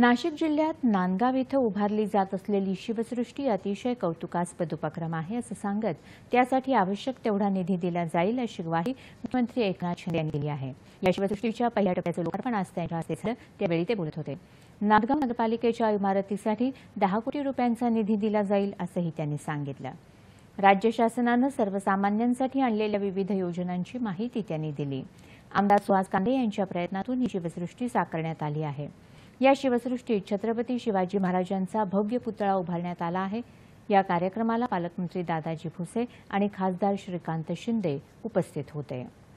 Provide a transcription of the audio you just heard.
नाशिक जिल्ह्यात नांदगाव इथं उभारली जात असलेली शिवसृष्टी अतिशय कौतुकास्पद उपक्रम आहे असं सांगत त्यासाठी आवश्यक तेवढा निधी दिला जाईल अशी ग्वाही मुख्यमंत्री एकनाथ शिंदे यांनी दिली आहे. या शिवसृष्टीच्या पहिल्या टप्प्याचं लोकार्पण आज त्यांच्या हस्ते झालं. त्यावेळी ते बोलत होते. नांदगाव नगरपालिकेच्या इमारतीसाठी दहा कोटी रुपयांचा निधी दिला जाईल असंही त्यांनी सांगितलं. राज्य शासनानं सर्वसामान्यांसाठी आणलेल्या विविध योजनांची माहिती त्यांनी दिली. आमदार सुहास कांदे यांच्या प्रयत्नातून ही शिवसृष्टी साकारण्यात आली आहे. या शिवसृष्टीत छत्रपती शिवाजी महाराजांचा भव्य पुतळा उभारण्यात आला आहे. या कार्यक्रमाला पालकमंत्री दादाजी भुसे आणि खासदार श्रीकांत शिंदे उपस्थित होते.